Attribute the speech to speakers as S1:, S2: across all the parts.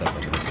S1: место.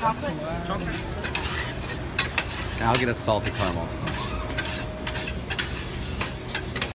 S2: Chocolate?
S1: And I'll get a salty caramel.